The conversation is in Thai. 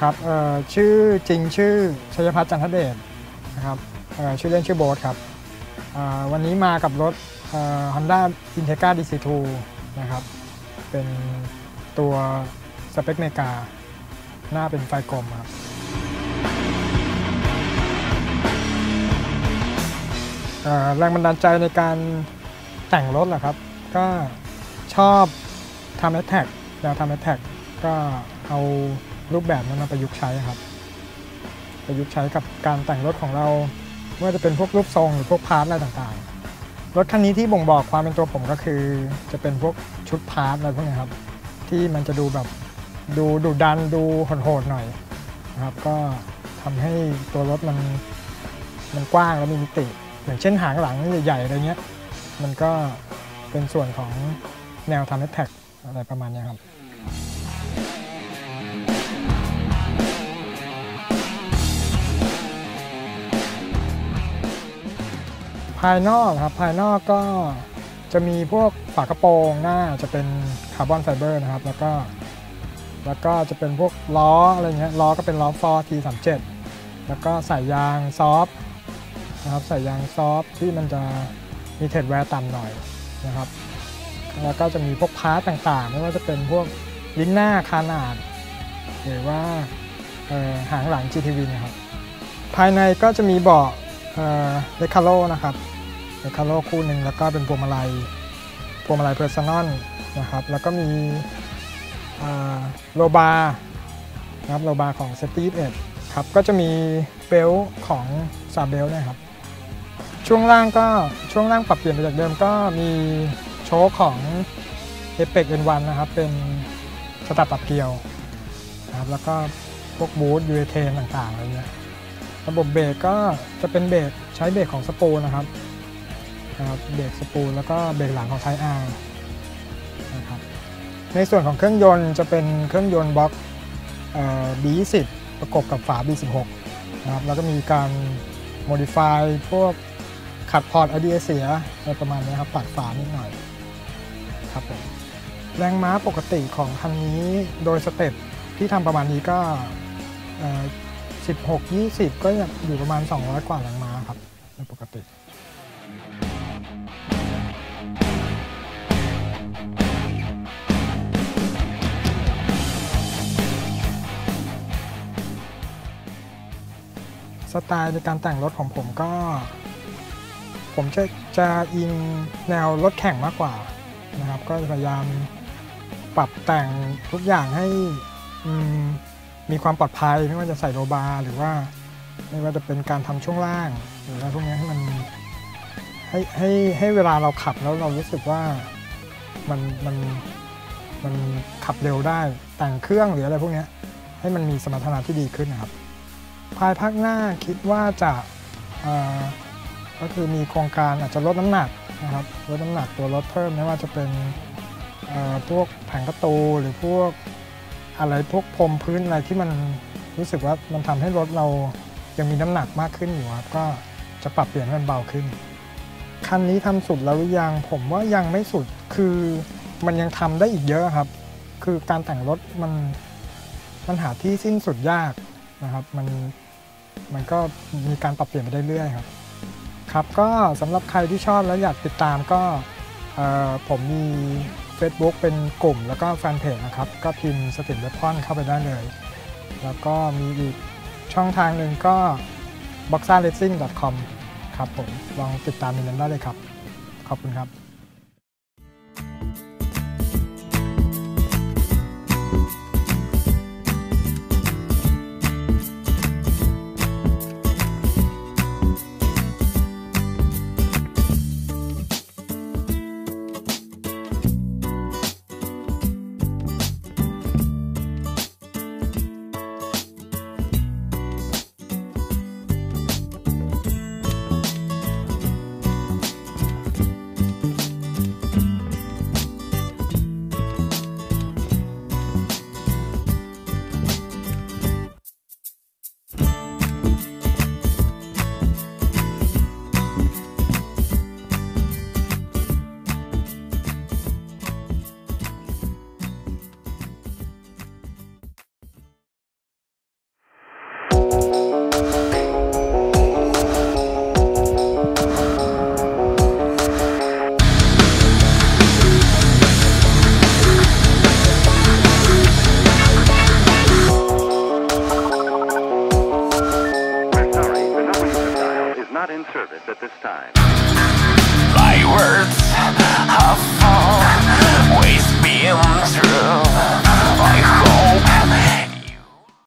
ครับชื่อจริงชื่อชัยพัฒน์จันทเดชนะครับชื่อเล่นชื่อโบ๊ทครับวันนี้มากับรถเอ่อ Honda Integra DC2 นะครับ เป็นตัวสเปคเมกา หน้าเป็นไฟกลมครับ แรงบันดาลใจในการแต่งรถเหรอครับ ก็ชอบทำแอ t แท็กแนวทำแอ t แท็กก็เอา รูปแบบนั้นมาประยุกต์ใช้ครับ ประยุกต์ใช้กับการแต่งรถของเราไม่ว่าจะเป็นพวกรูปทรงหรือพวก part อะไรต่างๆ รถคันนี้ที่บ่งบอกความเป็นตัวผมก็คือ จะเป็นพวกชุด part อะไรพวกนี้ครับ ที่มันจะดูแบบดูดุดันดูโหดๆหน่อยนะครับ ก็ทำให้ตัวรถมันมันกว้างแล้วมีมิติอย่างเช่นหางหลังใหญ่ๆอะไรเงี้ย มันก็เป็นส่วนของแนวทำให้แท็กอะไรประมาณนี้ครับ ภายนอกครับภายนอกก็จะมีพวกฝากระโปรงหน้าจะเป็นคาร์บอนไฟเบอร์นะครับ แล้วก็แล้วก็จะเป็นพวกล้ออะไรเงี้ยล้อก็เป็นล้อฟอร์ทีสามเจ็ดแล้วก็ใส่ยาง soft นะครับใส่ยาง soft ที่มันจะมี treadwear ต่ำหน่อยนะครับ แล้วก็จะมีพวก part ต่างๆ ไม่ว่าจะเป็นพวกลิ้นหน้า canard หรือว่าหางหลัง GTV นะครับ ภายในก็จะมีเบาะ Recaro นะครับ Recaro คู่หนึ่งแล้วก็เป็นพวงมาลัยพวงมาลัย Personal นะครับ แล้วก็มีroll bar นะครับ roll bar ของ Safety เอ็ดครับก็จะมี belt ของ Sabelt นะครับ ช่วงล่างก็ช่วงล่างปรับเปลี่ยนไปจากเดิมก็มีโช้คของ a p e x N1 นะครับ เป็นสตรัทปรับเกลียวนะครับแล้วก็พวก bush urethane ต่างๆอะไรเงี้ย ระบบเบรกก็จะเป็นเบรกใช้เบรกของ Spoon นะครับนะครับเบรก Spoon แล้วก็เบรกหลังของ Type Rนะครับในส่วนของเครื่องยนต์จะเป็นเครื่องยนต์บล็อกเอ่อ B20 ประกบกับฝา B16 นะครับแล้วก็มีการ modify พวกขัด port ไอดีไอเสียอะไรประมาณนี้ครับปัดฝานิดหน่อยครับผมแรงม้าปกติของคันนี้โดย step ที่ทำประมาณนี้ก็ 16 20 ก็อยู่ประมาณ 200 กว่าแรงม้าครับโดยปกติสไตล์ในการแต่งรถของผมก็ ผมจะจะอิงแนวรถแข่งมากกว่านะครับ ก็พยายามปรับแต่งทุกอย่างให้ มีความปลอดภัยไม่ว่าจะใส่โรบาร์หรือว่า ไม่ว่าจะเป็นการทำช่วงล่าง หรืออะไรพวกนี้ให้มันให้ให้ให้เวลาเราขับแล้วเรารู้สึกว่ามันมันมันขับเร็วได้แต่งเครื่องหรืออะไรพวกนี้ให้มันมีสมรรถนะที่ดีขึ้นนะครับ ภายภาคหน้าคิดว่าจะก็คือมีโครงการอาจจะลดน้ำหนักนะครับลดน้ำหนักตัวรถเพิ่มไม่ว่าจะเป็นพวกแผงประตูหรือพวก อะไรพวกพรมพื้นอะไรที่มันรู้สึกว่ามันทำให้รถเรายังมีน้ำหนักมากขึ้นอยู่ครับก็จะปรับเปลี่ยนให้มันเบาขึ้น คันนี้ทำสุดแล้วหรือยังผมว่ายังไม่สุดคือมันยังทำได้อีกเยอะครับ คือการแต่งรถมันมันหาที่สิ้นสุดยากนะครับ มันมันก็มีการปรับเปลี่ยนไปได้เรื่อยครับ ครับก็สำหรับใครที่ชอบและอยากติดตามก็ผมมี Facebook เป็นกลุ่มแล้วก็แฟนเพจนะครับ ก็พิมพ์สติมเวพอนเข้าไปได้เลย แล้วก็มีอีกช่องทางหนึ่งก็ b o x a r a c i n g c o m ครับผม ลองติดตามในนั้นได้เลยครับ ขอบคุณครับ not in service at this time. My words have full, waste true. I hope.